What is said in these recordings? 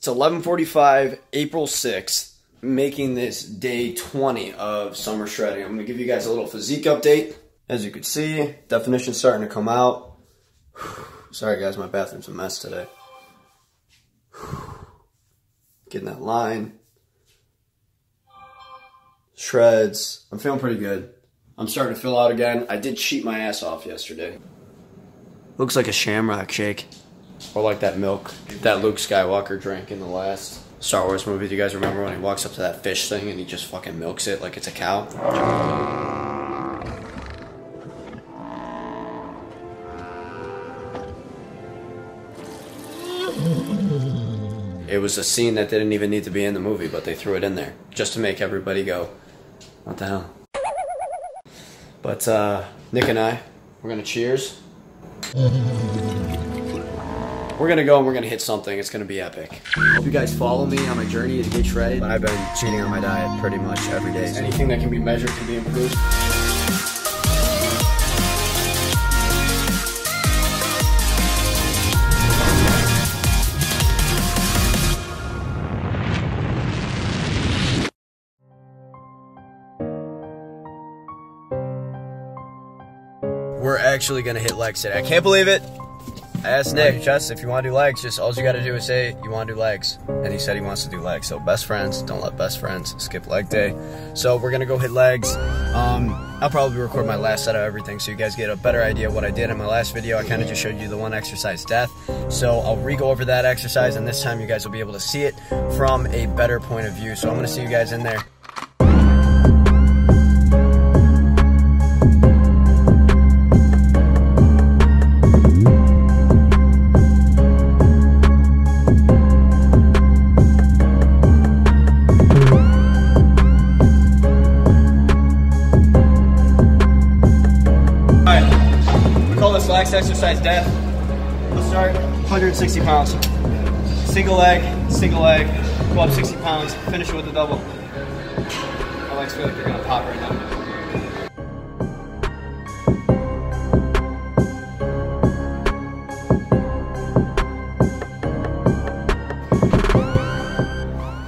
It's 11:45, April 6th, making this day 20 of summer shredding. I'm to give you guys a little physique update. As you can see, definition's starting to come out. Sorry guys, my bathroom's a mess today. Getting that line. Shreds. I'm feeling pretty good. I'm starting to fill out again. I did cheat my ass off yesterday. Looks like a shamrock shake. Or like that milk that Luke Skywalker drank in the last Star Wars movie. Do you guys remember when he walks up to that fish thing and he just fucking milks it like it's a cow? It was a scene that didn't even need to be in the movie, but they threw it in there just to make everybody go, what the hell? But uh, Nick and I, we're gonna cheers. We're gonna go and we're gonna hit something. It's gonna be epic. Hope you guys follow me on my journey to get shredded. I've been cheating on my diet pretty much every day. Anything that can be measured can be improved. We're actually gonna hit today. I can't believe it. I asked Nick, just if you want to do legs, just all you got to do is say you want to do legs, and he said he wants to do legs. So best friends, don't let best friends skip leg day. So we're gonna go hit legs. Um, I'll probably record my last set of everything, so you guys get a better idea of what I did in my last video. I kind of just showed you the one exercise death. So I'll re-go over that exercise, and this time you guys will be able to see it from a better point of view. So I'm gonna see you guys in there. Exercise death. Let's start 160 pounds. Single leg, single leg, go up 60 pounds, finish it with a double. My legs feel like they're gonna pop right now.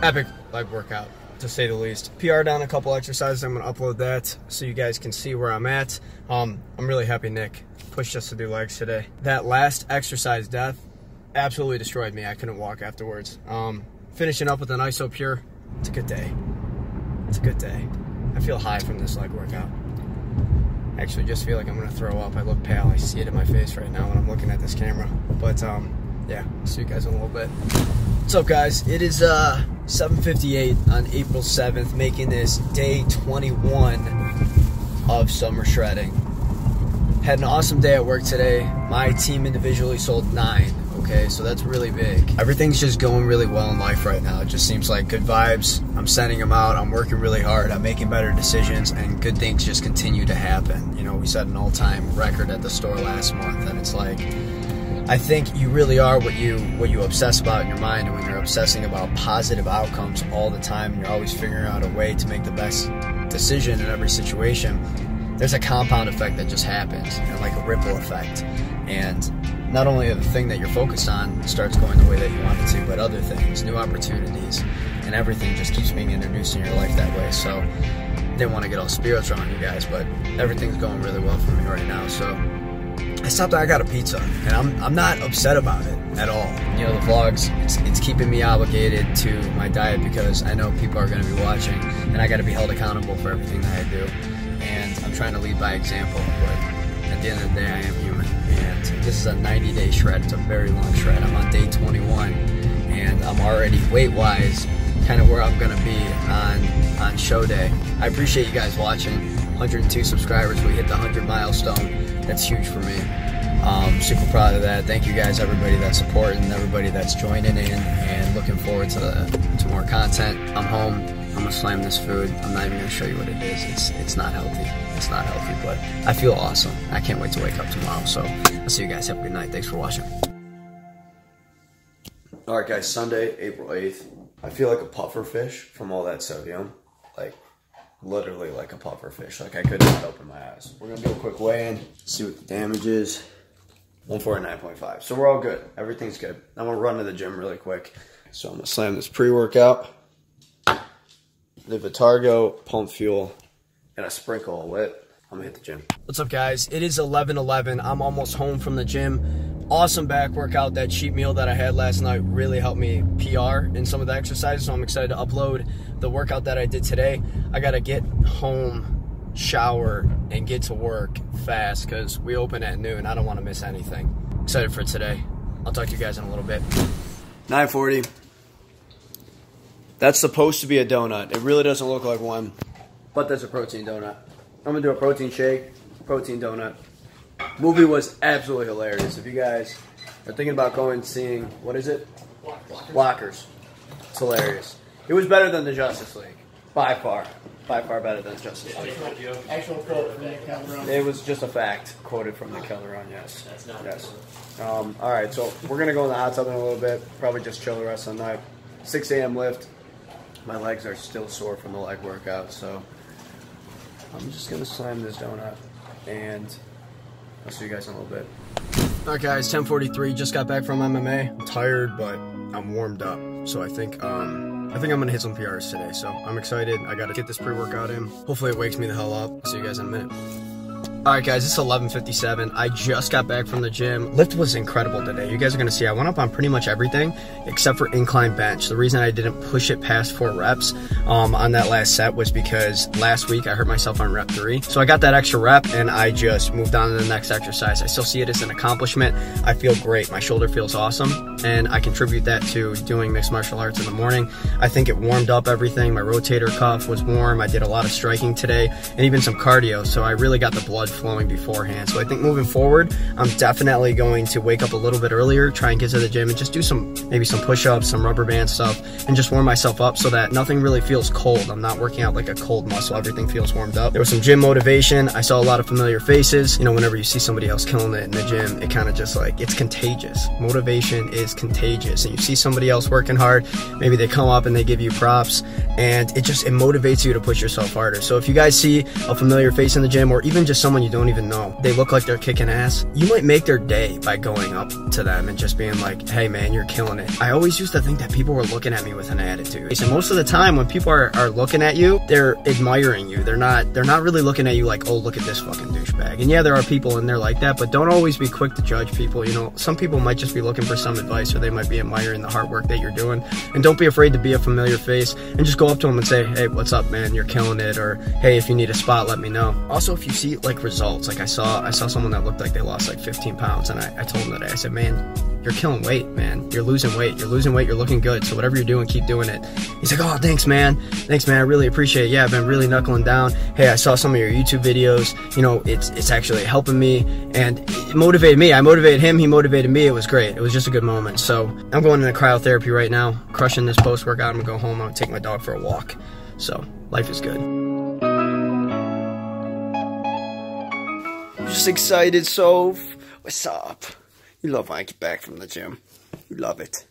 Epic leg workout, to say the least. PR down a couple exercises. I'm gonna upload that so you guys can see where I'm at. Um, I'm really happy Nick pushed us to do legs today. That last exercise death absolutely destroyed me. I couldn't walk afterwards. Um, finishing up with an Isopure. It's a good day. It's a good day. I feel high from this leg workout. Actually, just feel like I'm gonna throw up. I look pale. I see it in my face right now when I'm looking at this camera. But um, yeah, I'll see you guys in a little bit. What's up, guys? It is uh 7:58 on April 7th, making this day 21 of summer shredding. Had an awesome day at work today. My team individually sold nine. Okay, so that's really big. Everything's just going really well in life right now. It just seems like good vibes. I'm sending them out. I'm working really hard. I'm making better decisions, and good things just continue to happen. You know, we set an all-time record at the store last month, and it's like I think you really are what you what you obsess about in your mind, and when you're obsessing about positive outcomes all the time, and you're always figuring out a way to make the best decision in every situation. There's a compound effect that just happens, and like a ripple effect, and not only the thing that you're focused on starts going the way that you want it to, but other things, new opportunities, and everything just keeps being introduced in your life that way. So, didn't want to get all spiritual on you guys, but everything's going really well for me right now. So. I stopped. I got a pizza, and I'm I'm not upset about it at all. You know, the vlogs it's, it's keeping me obligated to my diet because I know people are going to be watching, and I got to be held accountable for everything that I do. And I'm trying to lead by example, but at the end of the day, I am human. And this is a 90 day shred. It's a very long shred. I'm on day 21, and I'm already weight wise kind of where I'm going to be on on show day. I appreciate you guys watching. 102 subscribers. We hit the 100 milestone that's huge for me. Um, super proud of that. Thank you guys, everybody that's supporting, everybody that's joining in, and looking forward to the, to more content. I'm home. I'm gonna slam this food. I'm not even gonna show you what it is. It's it's not healthy. It's not healthy, but I feel awesome. I can't wait to wake up tomorrow. So I'll see you guys. Have a good night. Thanks for watching. All right, guys. Sunday, April 8th. I feel like a puffer fish from all that sodium. Like literally like a puffer fish. Like I couldn't even open my eyes. We're gonna do a quick weigh-in, see what the damage is. 149.5. So we're all good. Everything's good. I'm gonna run to the gym really quick So I'm gonna slam this pre-workout, the Vitargo pump fuel, and a sprinkle of wet. I'm gonna hit the gym. What's up guys? It is 11:11. I'm almost home from the gym. Awesome back workout. That cheat meal that I had last night really helped me PR in some of the exercises. So I'm excited to upload the workout that I did today. I gotta get home, shower, and get to work fast because we open at noon. I don't want to miss anything. Excited for today. I'll talk to you guys in a little bit. 940. That's supposed to be a donut. It really doesn't look like one, but that's a protein donut. I'm gonna do a protein shake, protein donut. Movie was absolutely hilarious. If you guys are thinking about going and seeing, what is it? Blockers. It's hilarious. It was better than the Justice League. By far. By far better than Justice League. Actual quote from Nick Calderon. It was just a fact quoted from the Calderon, yes. Yes. Um, all right, so we're going to go in the hot tub in a little bit. Probably just chill the rest of the night. 6 a.m. lift. My legs are still sore from the leg workout, so I'm just going to slam this donut and I'll see you guys in a little bit. All right, guys, 10:43. Just got back from MMA. I'm tired, but I'm warmed up, so I think um, I think I'm gonna hit some PRs today. So I'm excited. I gotta get this pre-workout in. Hopefully, it wakes me the hell up. See you guys in a minute. All right, guys, it's 11:57. I just got back from the gym. Lift was incredible today. You guys are gonna see I went up on pretty much everything except for incline bench. The reason I didn't push it past four reps um, on that last set was because last week I hurt myself on rep three. So I got that extra rep and I just moved on to the next exercise. I still see it as an accomplishment. I feel great. My shoulder feels awesome, and I contribute that to doing mixed martial arts in the morning. I think it warmed up everything. My rotator cuff was warm. I did a lot of striking today and even some cardio. So I really got the blood flowing beforehand. So I think moving forward, I'm definitely going to wake up a little bit earlier, try and get to the gym and just do some, maybe some push-ups, some rubber band stuff, and just warm myself up so that nothing really feels cold. I'm not working out like a cold muscle. Everything feels warmed up. There was some gym motivation. I saw a lot of familiar faces. You know, whenever you see somebody else killing it in the gym, it kind of just like, it's contagious. Motivation is contagious. And you see somebody else working hard, maybe they come up and they give you props, and it just, it motivates you to push yourself harder. So if you guys see a familiar face in the gym, or even just someone you don't even know, they look like they're kicking ass, you might make their day by going up to them and just being like, hey man, you're killing it. I always used to think that people were looking at me with an attitude. So most of the time when people are, are looking at you, they're admiring you. They're not they're not really looking at you like, oh look at this fucking douchebag. And yeah, there are people in there like that, but don't always be quick to judge people. You know, some people might just be looking for some advice or they might be admiring the hard work that you're doing. And don't be afraid to be a familiar face and just go up to them and say, hey, what's up, man? You're killing it. Or hey, if you need a spot, let me know. Also, if you see like results, like I saw I saw someone that looked like they lost like 15 pounds and I, I told them that I said, man, you're killing weight, man. You're losing weight. You're losing weight. You're looking good. So whatever you're doing, keep doing it. He's like, oh, thanks, man. Thanks, man. I really appreciate it. Yeah, I've been really knuckling down. Hey, I saw some of your YouTube videos. You know, it's it's actually helping me and it motivated me. I motivated him. He motivated me. It was great. It was just a good moment. So I'm going into cryotherapy right now, crushing this post workout. I'm gonna go home. I'm gonna take my dog for a walk. So life is good. Just excited, so what's up? You love when I get back from the gym. You love it.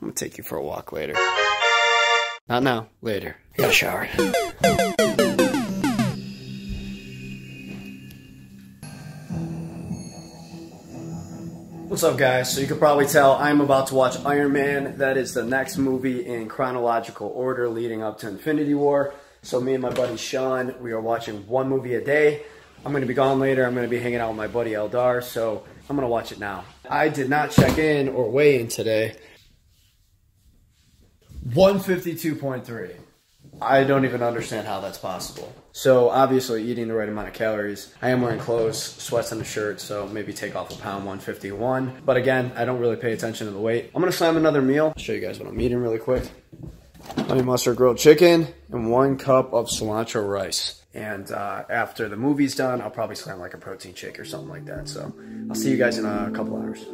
I'm gonna take you for a walk later. Not now, later. I got a shower. What's up, guys? So you can probably tell I'm about to watch Iron Man. That is the next movie in chronological order leading up to Infinity War. So me and my buddy Sean, we are watching one movie a day. I'm going to be gone later. I'm going to be hanging out with my buddy Eldar, so I'm going to watch it now. I did not check in or weigh in today. 152.3. I don't even understand how that's possible. So obviously eating the right amount of calories. I am wearing clothes, sweats and a shirt, so maybe take off a pound 151. But again, I don't really pay attention to the weight. I'm gonna slam another meal. I'll show you guys what I'm eating really quick. Honey mustard grilled chicken and one cup of cilantro rice. And uh, after the movie's done, I'll probably slam like a protein shake or something like that. So I'll see you guys in a couple hours.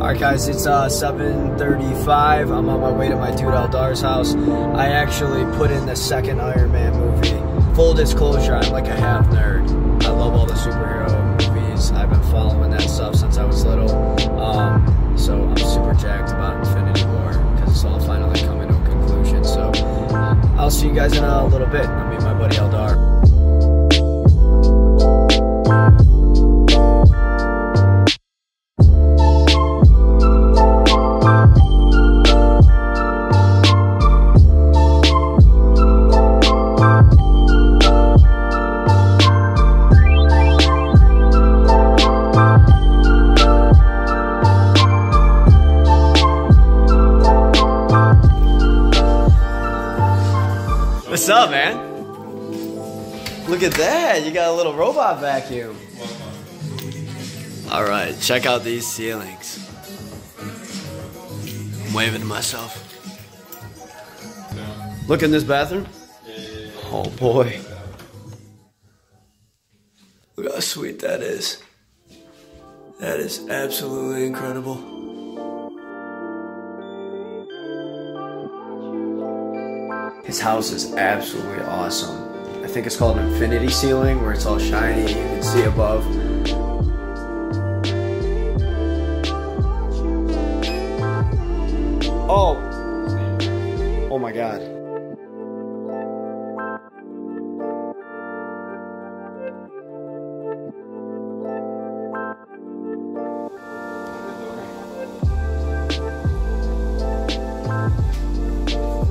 All right, guys, it's uh, 7.35. I'm on my way to my dude Eldar's house. I actually put in the second Iron Man movie. Full disclosure, I'm like a half nerd. I love all the superhero movies. I've been following that stuff since I was little. Um, so I'm super jacked about Infinity War because it's all finally coming to a conclusion. So I'll see you guys in a little bit. Eldar. That. You got a little robot vacuum. All right, check out these ceilings. I'm waving to myself. Look in this bathroom. Oh boy. Look how sweet that is. That is absolutely incredible. His house is absolutely awesome. I think it's called an infinity ceiling where it's all shiny, you can see above. Oh! Oh my god.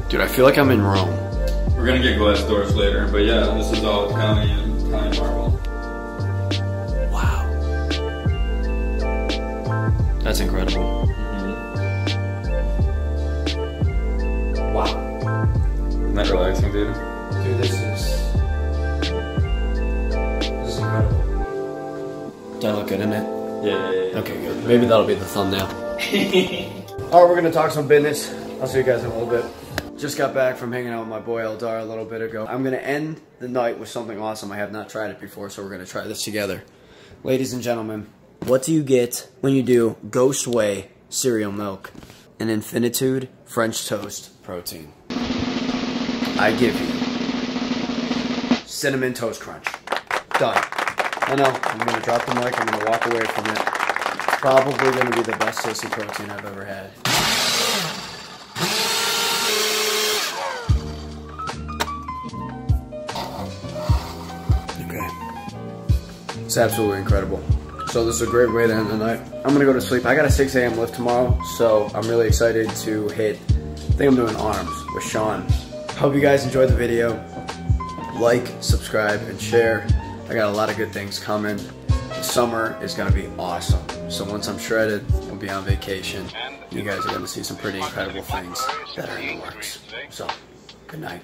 Dude, I feel like I'm in Rome. We're gonna get glass doors later, but yeah, this is all Italian, Italian marble. Wow. That's incredible. Mm-hmm. Wow. Isn't that relaxing, dude? Dude, this is. This is incredible. Do I look good in it? Yeah, yeah, yeah. Okay, good. Maybe that'll be the thumbnail. Alright, we're gonna talk some business. I'll see you guys in a little bit. Just got back from hanging out with my boy Eldar a little bit ago. I'm gonna end the night with something awesome. I have not tried it before, so we're gonna try this together. Ladies and gentlemen, what do you get when you do Ghost Whey cereal milk and Infinitude French toast protein? I give you cinnamon toast crunch. Done. I know. I'm gonna drop the mic. I'm gonna walk away from it. Probably gonna be the best tasty protein I've ever had. It's absolutely incredible. So this is a great way to end the night. I'm gonna go to sleep. I got a 6 a.m. lift tomorrow, so I'm really excited to hit. I think I'm doing arms with Sean. Hope you guys enjoyed the video. Like, subscribe, and share. I got a lot of good things coming. The summer is gonna be awesome. So once I'm shredded, we'll be on vacation. You guys are gonna see some pretty incredible things that are in the works. So, good night.